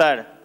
asustar.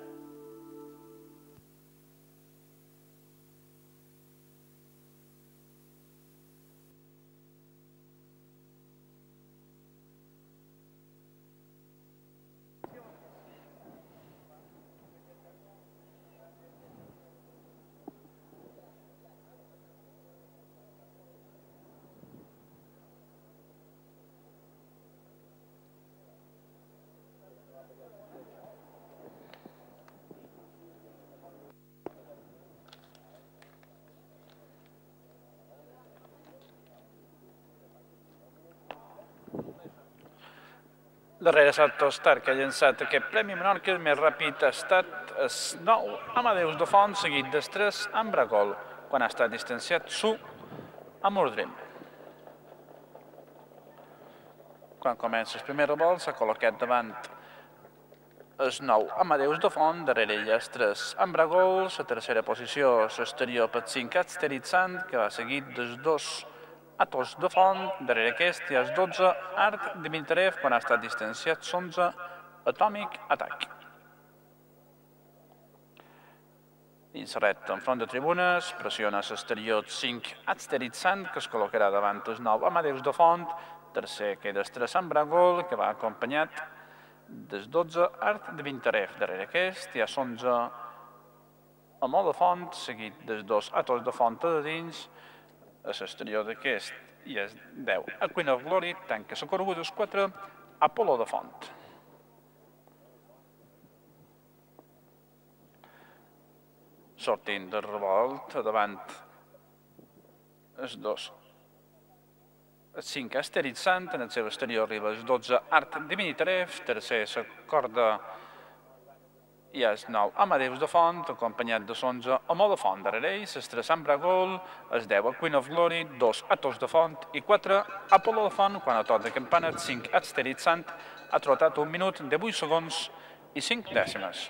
Darrere Salto Star, que ha llançat aquest Premi Menorca, el més ràpid ha estat el 9 Amadeus de Font, seguit del 3 Ambragol, quan ha estat distanciat Su a Mordrim. Quan comença el primer revolt, s'ha col·locat davant el 9 Amadeus de Font, darrere ell el 3 Ambragol, la tercera posició l'exterior per 5 Asteritzant, que va seguit dels 2 Atos de Font, darrere aquest ha el 12 Art Dimitrev, quan ha estat distanciat l'11 Atomic Attack. Dins recte enfront de tribunes, pressiona l'exterior 5 Asteritzant, que es col·locarà davant el 9 Amadeus de Font, tercer queda el 3 Ambragol, que va acompanyat des 12 Art de Vintarev. Darrere aquest hi ha 11 Amor de Font, seguit des 2 Atos de Font de dins, a l'exterior d'aquest i és 10 a Queen of Glory, tanca la els 4 Apolo de Font. Sortint del revolt, davant els dos el 5 Asterit Sant, en el seu exterior arriba el 12 Art Diminitarev, tercer la corda i el 9 Amadeus de Font, acompanyat de l'11 Amor de Font, darrere ells, el 3 Ambragol, el 10 Queen of Glory, 2 Atos de Font i 4 Apolo de Font, quan a tot de campana, 5 Asterit Sant, ha trotat un minut de 8 segons i 5 dècimes.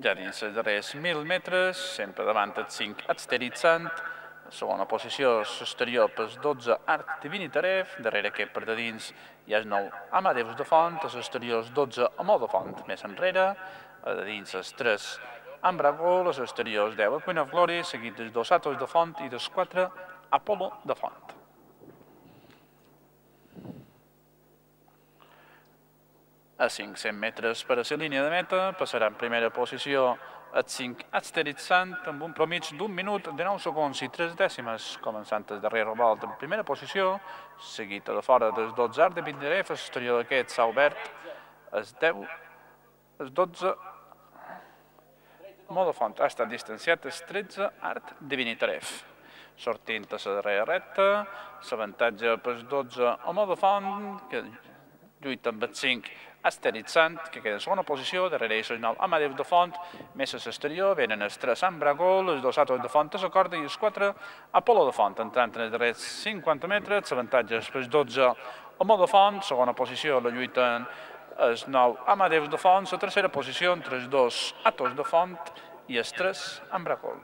Ja dins els darrers 1.000 metres, sempre davant el 5 Asterit Sant, segona posició l'exterior pels 12 Art Divinitarev, darrere aquest per de dins hi ha el 9 Amadeus de Font, els exteriors 12 Amor de Font, més enrere, a de dins els 3 Ambragol, els exteriors 10 Queen of Glory, seguit dels 2 Atos de Font i dels 4 Apolo de Font. A 500 metres per a la línia de meta passarà en primera posició el 5 Asterit Sant amb un promig d'un minut de 9 segons i 3 dècimes, començant el darrer revolt en primera posició, seguit a la fora dels 12 Art de Pinderef, l'exterior d'aquest s'ha obert el 10, el 12 Modo Font ha estat distanciat el 13 Art de Vinitaref. Sortint a la darrera recta, l'avantatge pels 12 a Modo Font, que lluita amb el 5 Asterit Sant, que queda en segona posició, darrere ells el 9 Amadeus de Font, més a l'exterior venen els 3 Ambragol, els 2 Atos de Font a la corda i els 4 Apolo de Font, entrant en els darrers 50 metres, l'avantatge pels 12 Amor de Font, segona posició la lluiten els 9 Amadeus de Font, la tercera posició entre els 2 Atos de Font i els 3 Ambragol.